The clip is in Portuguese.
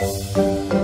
Música